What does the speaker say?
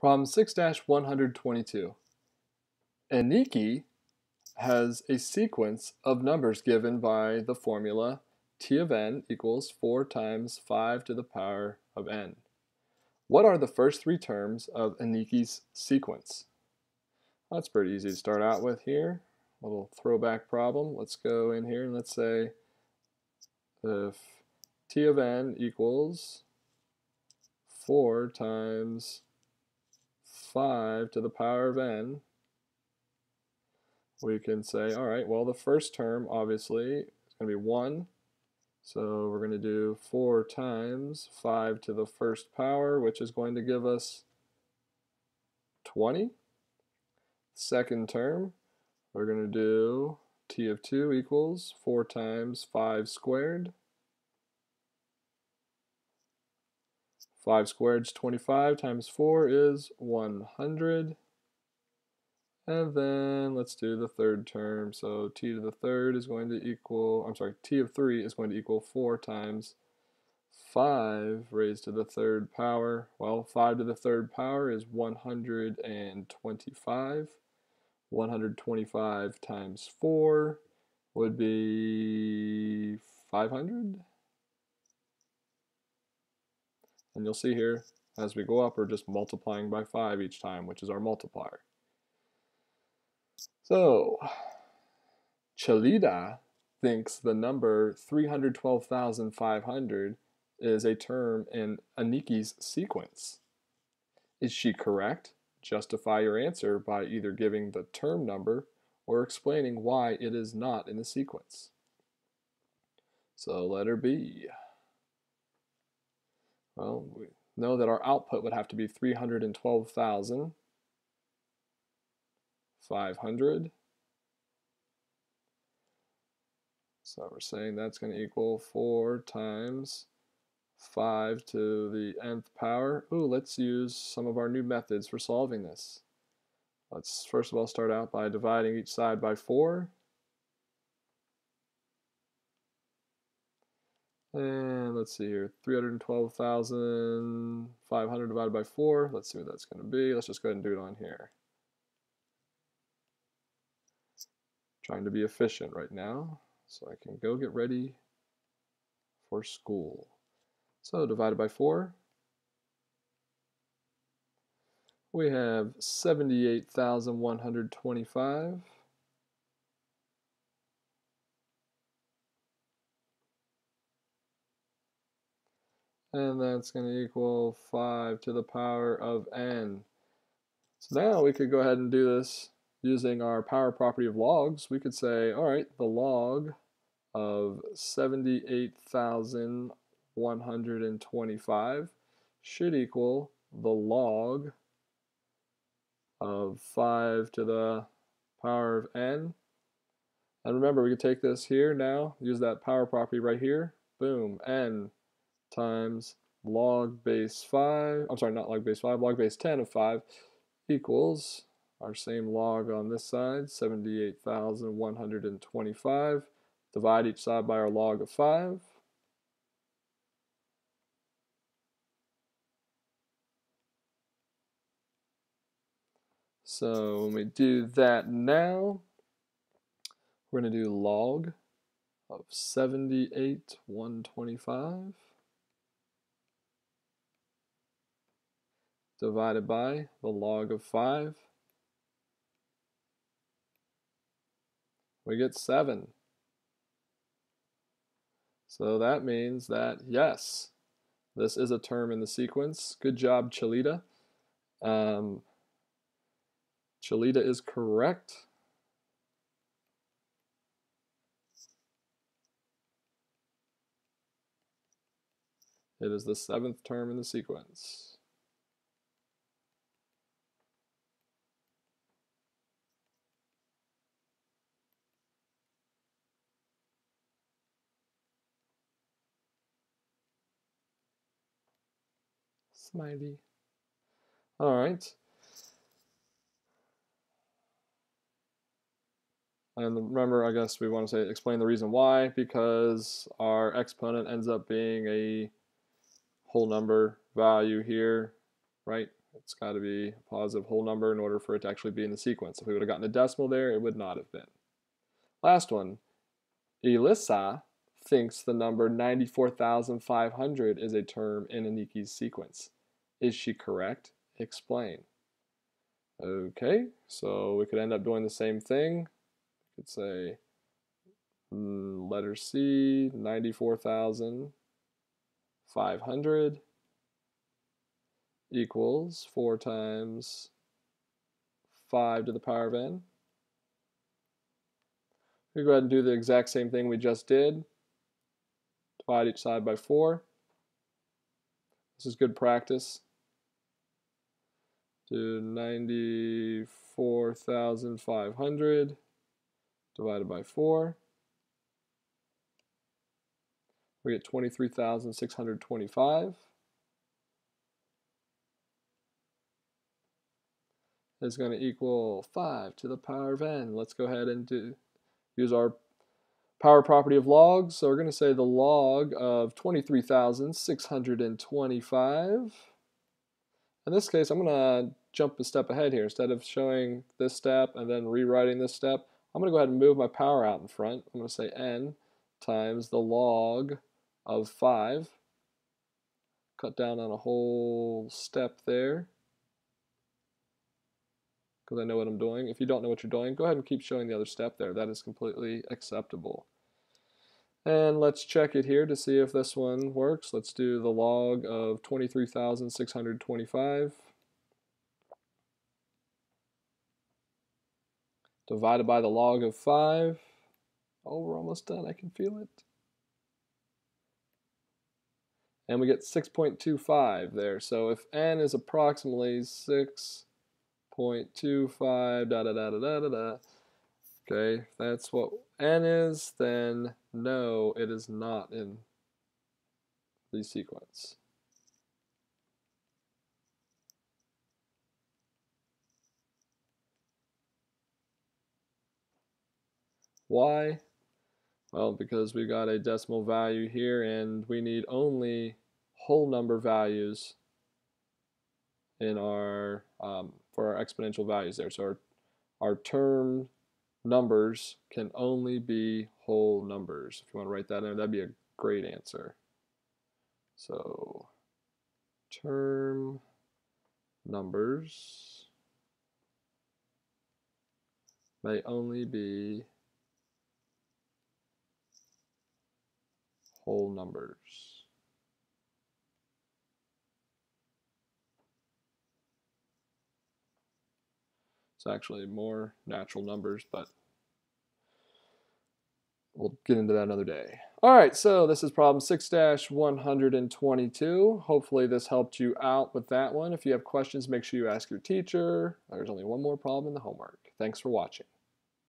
Problem 6-122. Aniki has a sequence of numbers given by the formula t of n equals 4 times 5 to the power of n. What are the first three terms of Aniki's sequence? That's pretty easy to start out with here. A little throwback problem. Let's go in here and let's say if t of n equals 4 times 5 to the power of n, we can say, all right, well, the first term, obviously, is going to be 1. So we're going to do 4 times 5 to the first power, which is going to give us 20. Second term, we're going to do t of 2 equals 4 times 5 squared. 5 squared is 25 times 4 is 100. And then let's do the third term. So t to the third is going to equal, I'm sorry, t of 3 is going to equal 4 times 5 raised to the third power. Well, 5 to the third power is 125. 125 times 4 would be 500. And you'll see here, as we go up, we're just multiplying by 5 each time, which is our multiplier. So, Chalida thinks the number 312,500 is a term in Aniki's sequence. Is she correct? Justify your answer by either giving the term number or explaining why it is not in the sequence. So letter B. Well, we know that our output would have to be 312,500. So we're saying that's going to equal 4 times 5 to the nth power. Ooh, let's use some of our new methods for solving this. Let's first of all start out by dividing each side by 4. And let's see here, 312,500 divided by 4. Let's see what that's going to be. Let's just go ahead and do it on here. Trying to be efficient right now so I can go get ready for school. So divided by 4, we have 78,125. And that's going to equal 5 to the power of n. So now we could go ahead and do this using our power property of logs. We could say, all right, the log of 78,125 should equal the log of 5 to the power of n. And remember, we could take this here now, use that power property right here. Boom, n times log base 5, I'm sorry, not log base 5, log base 10 of 5 equals our same log on this side, 78,125. Divide each side by our log of 5. So when we do that now, we're going to do log of 78,125. Divided by the log of 5. We get 7. So that means that, yes, this is a term in the sequence. Good job, Chalita. Um, Chalita is correct. It is the seventh term in the sequence. Smiley. All right. And remember, I guess we want to say explain the reason why, because our exponent ends up being a whole number value here, right? It's got to be a positive whole number in order for it to actually be in the sequence. If we would have gotten a decimal there, it would not have been. Last one. Elissa thinks the number 94,500 is a term in Aniki's sequence. Is she correct? Explain. Okay, so we could end up doing the same thing. We could say mm, letter C, 94,500 equals 4 times 5 to the power of n. We go ahead and do the exact same thing we just did. Divide each side by 4. This is good practice. Do 94,500 divided by 4. We get 23,625. is going to equal 5 to the power of n. Let's go ahead and do use our power property of logs. So we're going to say the log of 23,625. In this case, I'm going to jump a step ahead here. Instead of showing this step and then rewriting this step, I'm going to go ahead and move my power out in front. I'm going to say n times the log of 5. Cut down on a whole step there because I know what I'm doing. If you don't know what you're doing, go ahead and keep showing the other step there. That is completely acceptable. And let's check it here to see if this one works. Let's do the log of 23,625 divided by the log of 5. Oh, we're almost done. I can feel it. And we get 6.25 there. So if n is approximately 6 0.25, da da da da da da da. Okay, if that's what n is, then no, it is not in the sequence. Why? Well, because we got a decimal value here and we need only whole number values in our um, for our exponential values there. So our, our term numbers can only be whole numbers. If you want to write that in, that'd be a great answer. So term numbers may only be whole numbers. It's actually more natural numbers, but we'll get into that another day. All right, so this is problem 6-122. Hopefully this helped you out with that one. If you have questions, make sure you ask your teacher. There's only one more problem in the homework. Thanks for watching.